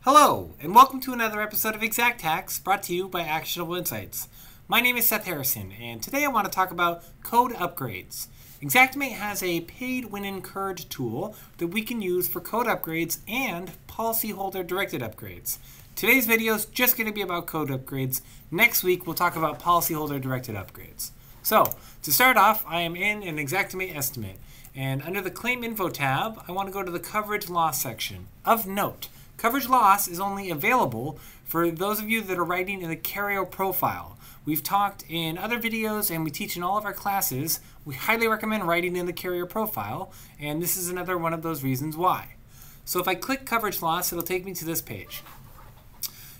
Hello, and welcome to another episode of Xact brought to you by Actionable Insights. My name is Seth Harrison, and today I want to talk about code upgrades. Xactimate has a paid when incurred tool that we can use for code upgrades and policyholder directed upgrades. Today's video is just going to be about code upgrades. Next week, we'll talk about policyholder directed upgrades. So, to start off, I am in an Xactimate estimate, and under the Claim Info tab, I want to go to the Coverage Loss section. Of note, coverage loss is only available for those of you that are writing in the Carrier profile. We've talked in other videos and we teach in all of our classes. We highly recommend writing in the carrier profile, and this is another one of those reasons why. So if I click coverage loss, it'll take me to this page.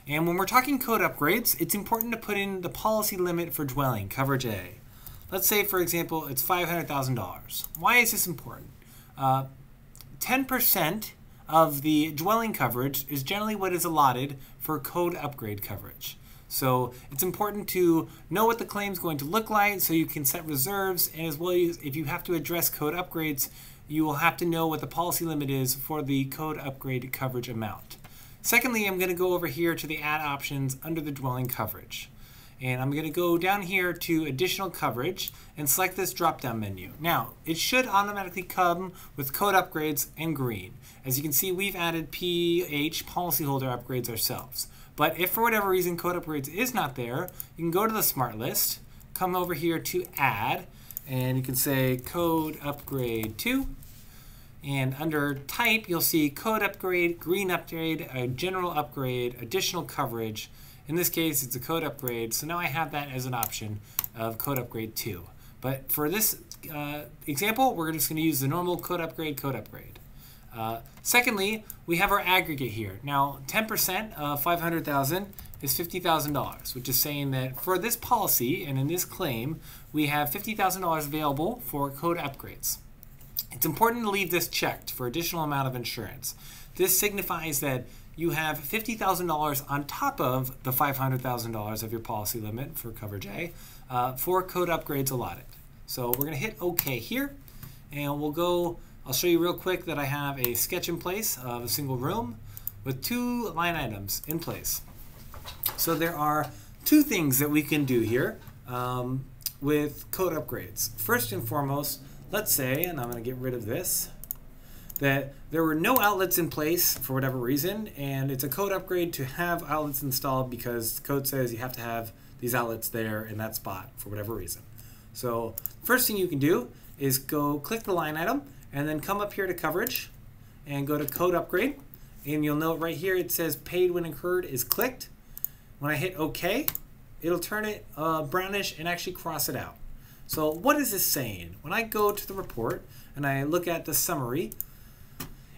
And when we're talking code upgrades, it's important to put in the policy limit for dwelling, coverage A. Let's say, for example, it's $500,000. Why is this important? 10% uh, of the dwelling coverage is generally what is allotted for code upgrade coverage. So it's important to know what the claim is going to look like so you can set reserves and as well as if you have to address code upgrades, you will have to know what the policy limit is for the code upgrade coverage amount. Secondly, I'm going to go over here to the add options under the dwelling coverage. And I'm going to go down here to additional coverage and select this drop down menu. Now, it should automatically come with code upgrades and green. As you can see, we've added PH policyholder upgrades ourselves. But if for whatever reason code upgrades is not there, you can go to the smart list, come over here to add, and you can say code upgrade 2. And under type, you'll see code upgrade, green upgrade, a general upgrade, additional coverage. In this case, it's a code upgrade, so now I have that as an option of code upgrade 2. But for this uh, example, we're just going to use the normal code upgrade, code upgrade. Uh, secondly, we have our aggregate here. Now, 10% of 500,000 is $50,000, which is saying that for this policy and in this claim, we have $50,000 available for code upgrades. It's important to leave this checked for additional amount of insurance. This signifies that you have $50,000 on top of the $500,000 of your policy limit for coverage A uh, for code upgrades allotted. So we're going to hit OK here, and we'll go I'll show you real quick that I have a sketch in place of a single room with two line items in place. So there are two things that we can do here um, with code upgrades. First and foremost, let's say, and I'm going to get rid of this, that there were no outlets in place for whatever reason, and it's a code upgrade to have outlets installed because code says you have to have these outlets there in that spot for whatever reason. So first thing you can do is go click the line item and then come up here to coverage and go to code upgrade and you'll note right here it says paid when incurred is clicked. When I hit OK it'll turn it uh, brownish and actually cross it out. So what is this saying? When I go to the report and I look at the summary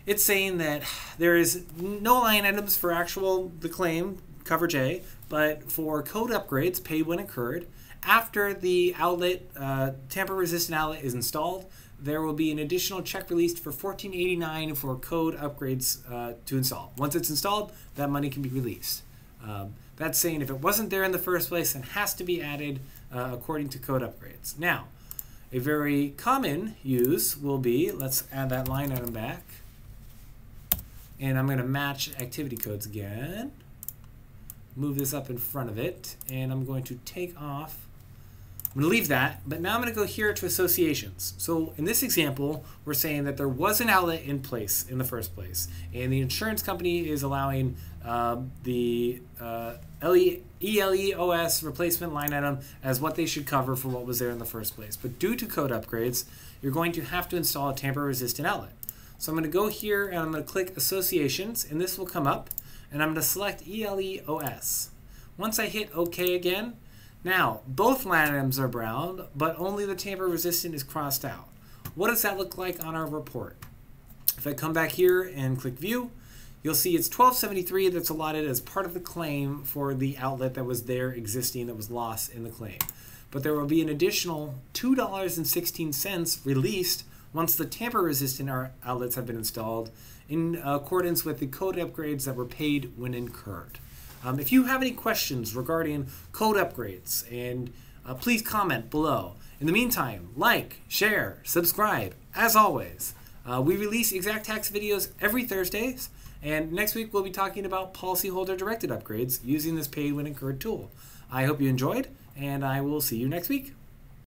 it's saying that there is no line items for actual the claim coverage A but for code upgrades paid when incurred after the outlet uh, tamper resistant outlet is installed there will be an additional check released for $14.89 for code upgrades uh, to install. Once it's installed, that money can be released. Um, that's saying if it wasn't there in the first place and has to be added uh, according to code upgrades. Now, a very common use will be, let's add that line item back. And I'm going to match activity codes again. Move this up in front of it. And I'm going to take off I'm going to leave that, but now I'm going to go here to associations. So in this example, we're saying that there was an outlet in place in the first place, and the insurance company is allowing uh, the uh, LE, ELEOS replacement line item as what they should cover for what was there in the first place. But due to code upgrades, you're going to have to install a tamper-resistant outlet. So I'm going to go here and I'm going to click Associations, and this will come up, and I'm going to select ELEOS. Once I hit OK again, now, both line are brown, but only the tamper resistant is crossed out. What does that look like on our report? If I come back here and click View, you'll see it's 1273 that's allotted as part of the claim for the outlet that was there existing that was lost in the claim. But there will be an additional $2.16 released once the tamper-resistant outlets have been installed in accordance with the code upgrades that were paid when incurred. Um, if you have any questions regarding code upgrades, and uh, please comment below. In the meantime, like, share, subscribe. As always, Uh, we release Xact Hacks videos every Thursdays, and next week we'll be talking about policyholder directed upgrades using this paid when incurred tool. I hope you enjoyed, and I will see you next week.